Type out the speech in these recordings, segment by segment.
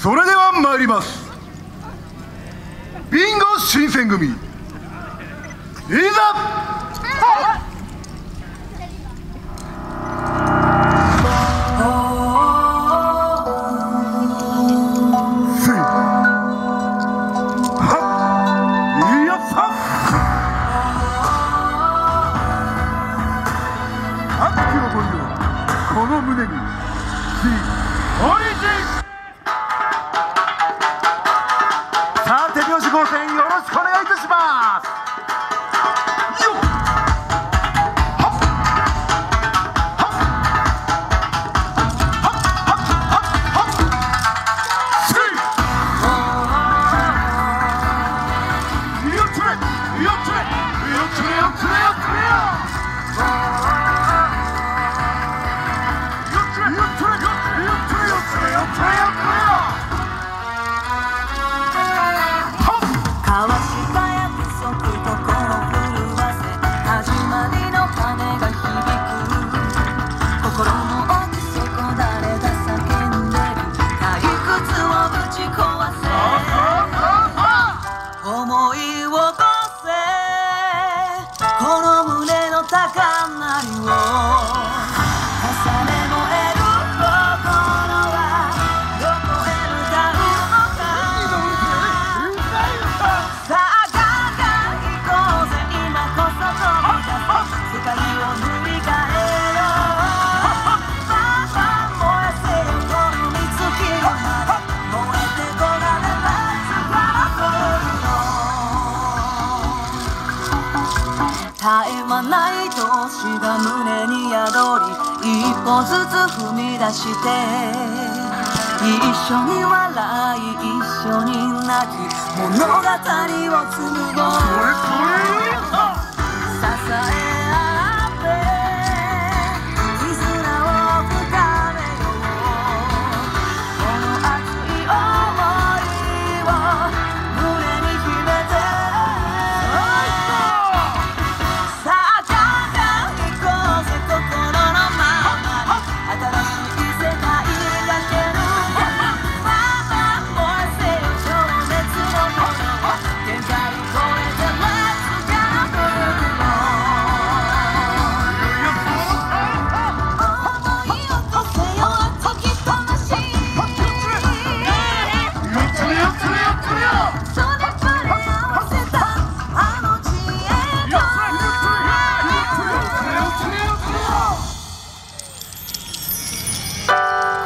それでは参ります。ビンゴ新選組。いざ！この胸に、地、おい！ 욕출해 욕출해 욕출해 욕출해요 ない年が胸に宿り一歩ずつ踏み出して一緒に笑い一緒に泣き物語を紡ごう。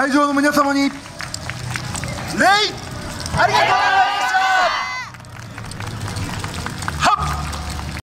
会場の皆様に礼ありがとう！